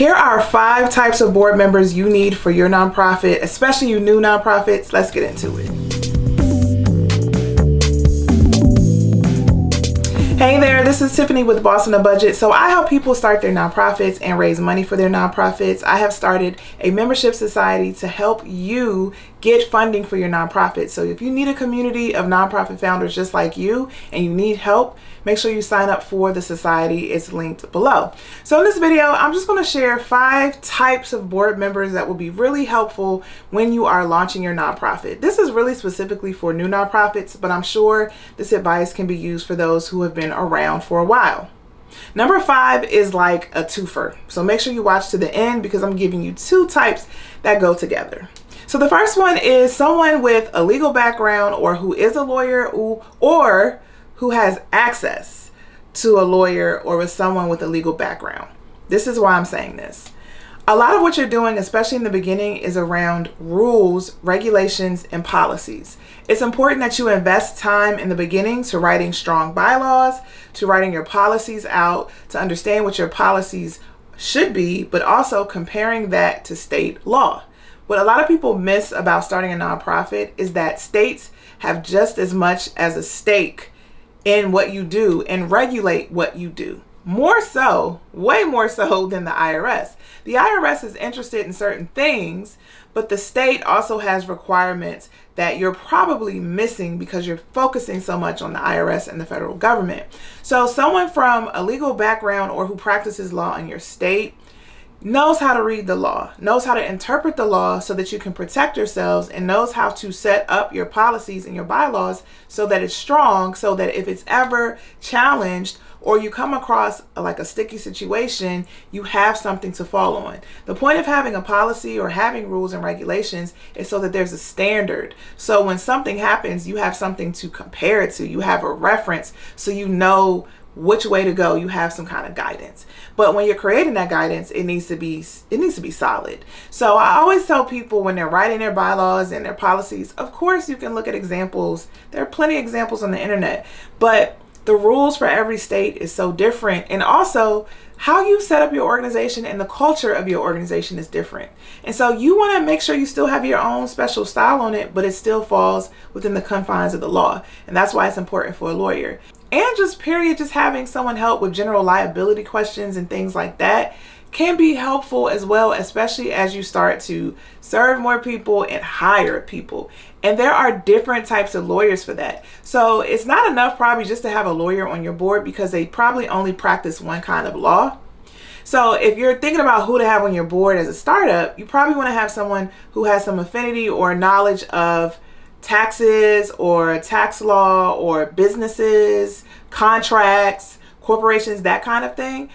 Here are five types of board members you need for your nonprofit, especially you new nonprofits. Let's get into it. Hey there, this is Tiffany with Boss on a Budget. So I help people start their nonprofits and raise money for their nonprofits. I have started a membership society to help you get funding for your nonprofit. So if you need a community of nonprofit founders just like you and you need help, make sure you sign up for the society. It's linked below. So in this video, I'm just going to share five types of board members that will be really helpful when you are launching your nonprofit. This is really specifically for new nonprofits, but I'm sure this advice can be used for those who have been around for a while. Number five is like a twofer. So make sure you watch to the end because I'm giving you two types that go together. So the first one is someone with a legal background or who is a lawyer or who has access to a lawyer or with someone with a legal background. This is why I'm saying this. A lot of what you're doing, especially in the beginning, is around rules, regulations, and policies. It's important that you invest time in the beginning to writing strong bylaws, to writing your policies out, to understand what your policies should be, but also comparing that to state law. What a lot of people miss about starting a nonprofit is that states have just as much as a stake in what you do and regulate what you do. More so, way more so than the IRS. The IRS is interested in certain things, but the state also has requirements that you're probably missing because you're focusing so much on the IRS and the federal government. So, someone from a legal background or who practices law in your state knows how to read the law, knows how to interpret the law so that you can protect yourselves, and knows how to set up your policies and your bylaws so that it's strong, so that if it's ever challenged or you come across like a sticky situation, you have something to fall on. The point of having a policy or having rules and regulations is so that there's a standard. So when something happens, you have something to compare it to, you have a reference so you know which way to go you have some kind of guidance. But when you're creating that guidance it needs to be it needs to be solid. So i always tell people when they're writing their bylaws and their policies of course you can look at examples. There are plenty of examples on the internet but the rules for every state is so different. And also how you set up your organization and the culture of your organization is different. And so you want to make sure you still have your own special style on it, but it still falls within the confines of the law. And that's why it's important for a lawyer and just period just having someone help with general liability questions and things like that can be helpful as well especially as you start to serve more people and hire people. And there are different types of lawyers for that. So it's not enough probably just to have a lawyer on your board because they probably only practice one kind of law. So if you're thinking about who to have on your board as a startup you probably want to have someone who has some affinity or knowledge of taxes or tax law or businesses, contracts, corporations, that kind of thing,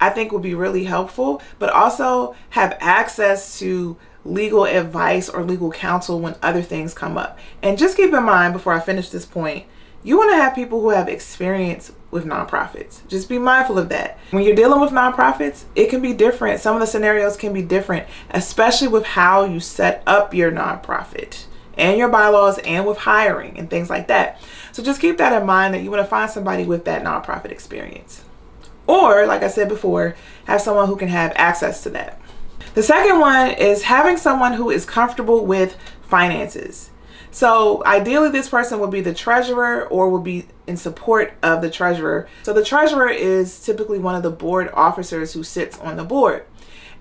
I think would be really helpful, but also have access to legal advice or legal counsel when other things come up. And just keep in mind before I finish this point, you want to have people who have experience with nonprofits. Just be mindful of that. When you're dealing with nonprofits, it can be different. Some of the scenarios can be different, especially with how you set up your nonprofit and your bylaws and with hiring and things like that. So just keep that in mind that you want to find somebody with that nonprofit experience. Or, like I said before, have someone who can have access to that. The second one is having someone who is comfortable with finances. So ideally this person will be the treasurer or will be in support of the treasurer. So the treasurer is typically one of the board officers who sits on the board.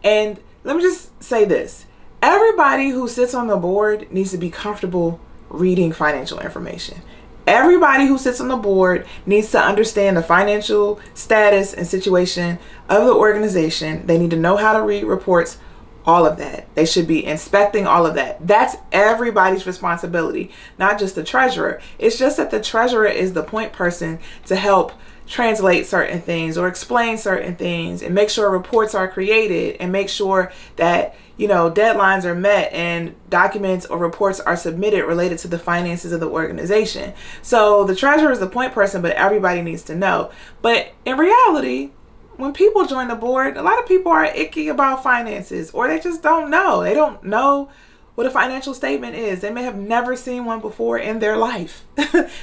And let me just say this. Everybody who sits on the board needs to be comfortable reading financial information. Everybody who sits on the board needs to understand the financial status and situation of the organization. They need to know how to read reports, all of that. They should be inspecting all of that. That's everybody's responsibility, not just the treasurer. It's just that the treasurer is the point person to help translate certain things or explain certain things and make sure reports are created and make sure that you know deadlines are met and documents or reports are submitted related to the finances of the organization. So the treasurer is the point person but everybody needs to know. But in reality when people join the board a lot of people are icky about finances or they just don't know. They don't know what a financial statement is. They may have never seen one before in their life.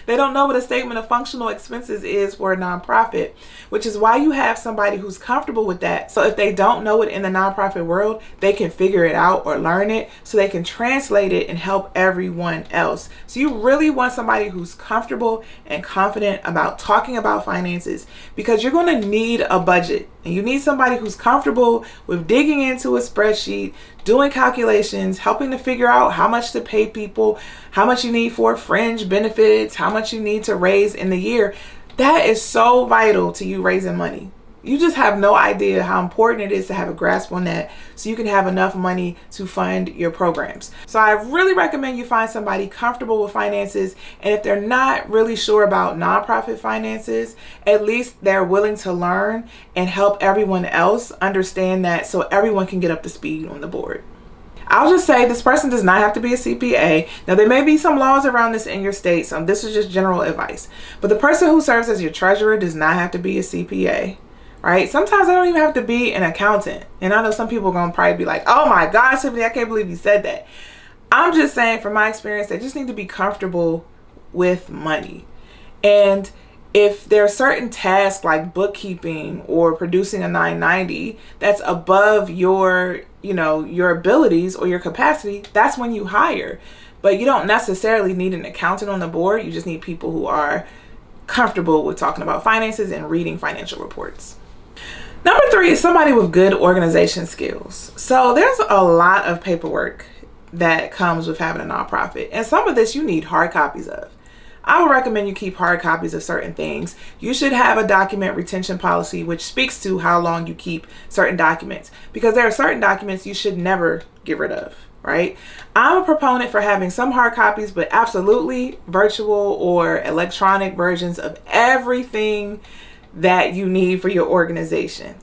they don't know what a statement of functional expenses is for a nonprofit, which is why you have somebody who's comfortable with that. So if they don't know it in the nonprofit world, they can figure it out or learn it so they can translate it and help everyone else. So you really want somebody who's comfortable and confident about talking about finances because you're going to need a budget and you need somebody who's comfortable with digging into a spreadsheet, doing calculations, helping to figure out how much to pay people, how much you need for fringe benefits, how much you need to raise in the year. That is so vital to you raising money. You just have no idea how important it is to have a grasp on that so you can have enough money to fund your programs. So I really recommend you find somebody comfortable with finances. And if they're not really sure about nonprofit finances, at least they're willing to learn and help everyone else understand that so everyone can get up to speed on the board. I'll just say this person does not have to be a CPA. Now, there may be some laws around this in your state, so this is just general advice. But the person who serves as your treasurer does not have to be a CPA right? Sometimes I don't even have to be an accountant. And I know some people are going to probably be like, oh my God, Tiffany, I can't believe you said that. I'm just saying from my experience, they just need to be comfortable with money. And if there are certain tasks like bookkeeping or producing a 990 that's above your, you know, your abilities or your capacity, that's when you hire. But you don't necessarily need an accountant on the board. You just need people who are comfortable with talking about finances and reading financial reports. Number three is somebody with good organization skills. So there's a lot of paperwork that comes with having a nonprofit. And some of this you need hard copies of. I would recommend you keep hard copies of certain things. You should have a document retention policy which speaks to how long you keep certain documents because there are certain documents you should never get rid of, right? I'm a proponent for having some hard copies, but absolutely virtual or electronic versions of everything that you need for your organization.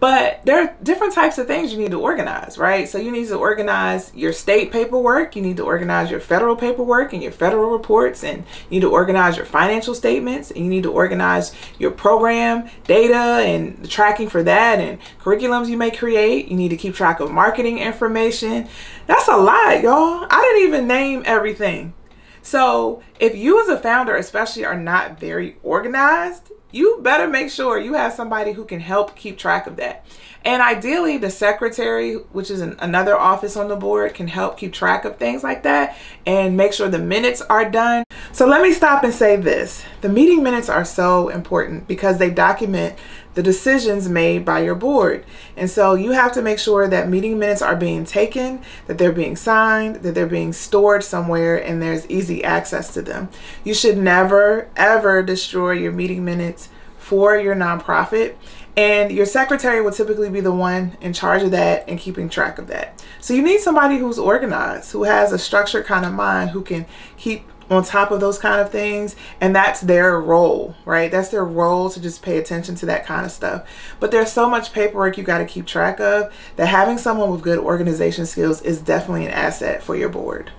But there are different types of things you need to organize, right? So you need to organize your state paperwork, you need to organize your federal paperwork and your federal reports, and you need to organize your financial statements, and you need to organize your program data and the tracking for that and curriculums you may create. You need to keep track of marketing information. That's a lot, y'all. I didn't even name everything. So if you as a founder especially are not very organized, you better make sure you have somebody who can help keep track of that. And ideally, the secretary, which is an, another office on the board, can help keep track of things like that and make sure the minutes are done. So let me stop and say this. The meeting minutes are so important because they document the decisions made by your board. And so you have to make sure that meeting minutes are being taken, that they're being signed, that they're being stored somewhere, and there's easy access to them. You should never, ever destroy your meeting minutes for your nonprofit. And your secretary will typically be the one in charge of that and keeping track of that. So you need somebody who's organized, who has a structured kind of mind, who can keep on top of those kind of things and that's their role right that's their role to just pay attention to that kind of stuff but there's so much paperwork you got to keep track of that having someone with good organization skills is definitely an asset for your board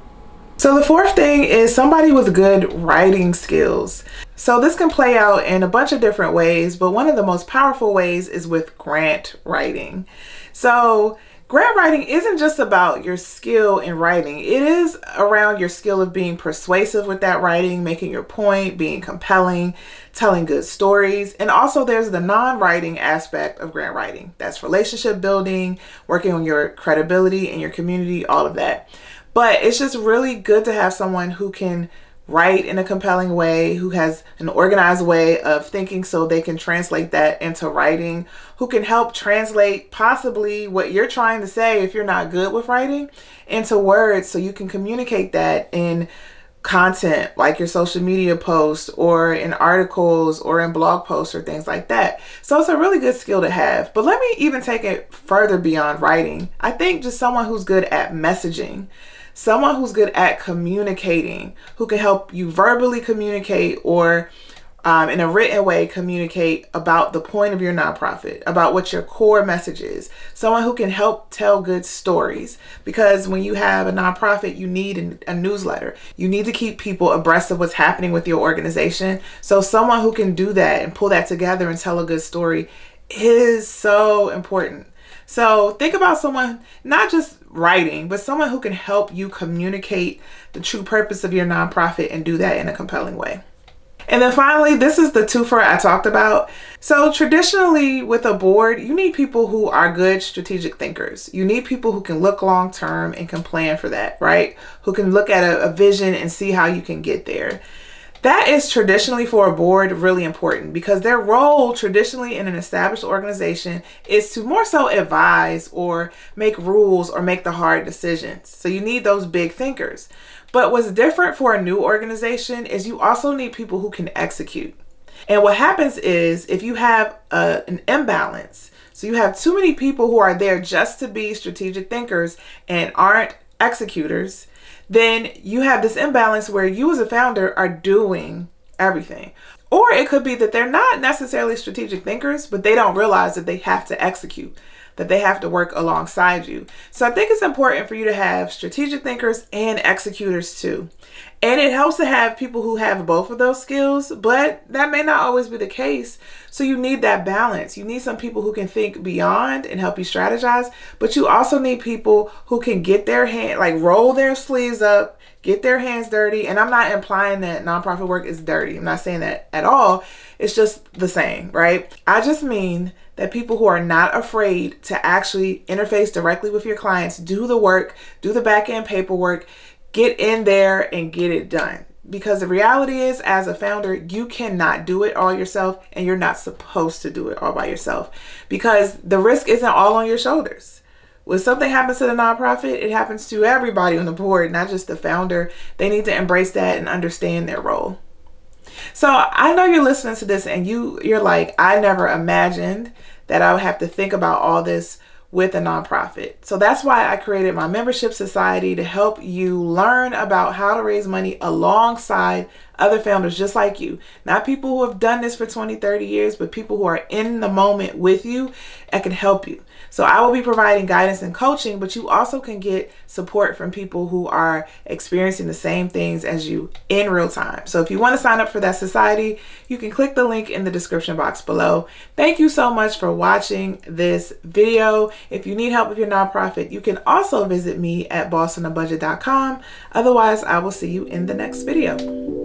so the fourth thing is somebody with good writing skills. So this can play out in a bunch of different ways, but one of the most powerful ways is with grant writing. So grant writing isn't just about your skill in writing. It is around your skill of being persuasive with that writing, making your point, being compelling, telling good stories. And also there's the non-writing aspect of grant writing. That's relationship building, working on your credibility in your community, all of that. But it's just really good to have someone who can write in a compelling way, who has an organized way of thinking so they can translate that into writing, who can help translate possibly what you're trying to say if you're not good with writing into words so you can communicate that in content like your social media posts or in articles or in blog posts or things like that. So it's a really good skill to have. But let me even take it further beyond writing. I think just someone who's good at messaging someone who's good at communicating, who can help you verbally communicate or um, in a written way communicate about the point of your nonprofit, about what your core message is. Someone who can help tell good stories. Because when you have a nonprofit, you need a, a newsletter. You need to keep people abreast of what's happening with your organization. So, someone who can do that and pull that together and tell a good story is so important. So think about someone not just writing, but someone who can help you communicate the true purpose of your nonprofit and do that in a compelling way. And then finally, this is the twofer I talked about. So traditionally with a board, you need people who are good strategic thinkers. You need people who can look long term and can plan for that, right? Who can look at a, a vision and see how you can get there. That is traditionally for a board really important because their role traditionally in an established organization is to more so advise or make rules or make the hard decisions. So you need those big thinkers. But what's different for a new organization is you also need people who can execute. And what happens is if you have a, an imbalance, so you have too many people who are there just to be strategic thinkers and aren't executors, then you have this imbalance where you as a founder are doing everything. Or it could be that they're not necessarily strategic thinkers, but they don't realize that they have to execute that they have to work alongside you. So I think it's important for you to have strategic thinkers and executors too. And it helps to have people who have both of those skills, but that may not always be the case. So you need that balance. You need some people who can think beyond and help you strategize, but you also need people who can get their hand, like roll their sleeves up, get their hands dirty. And I'm not implying that nonprofit work is dirty. I'm not saying that at all. It's just the same, right? I just mean that people who are not afraid to actually interface directly with your clients, do the work, do the back end paperwork, get in there and get it done. Because the reality is, as a founder, you cannot do it all yourself and you're not supposed to do it all by yourself because the risk isn't all on your shoulders. When something happens to the nonprofit, it happens to everybody on the board, not just the founder. They need to embrace that and understand their role. So I know you're listening to this and you you're like, I never imagined that I would have to think about all this with a nonprofit. So that's why I created my membership society to help you learn about how to raise money alongside other founders just like you. Not people who have done this for 20, 30 years, but people who are in the moment with you and can help you. So I will be providing guidance and coaching, but you also can get support from people who are experiencing the same things as you in real time. So if you want to sign up for that society, you can click the link in the description box below. Thank you so much for watching this video. If you need help with your nonprofit, you can also visit me at bossonabudget.com. Otherwise, I will see you in the next video.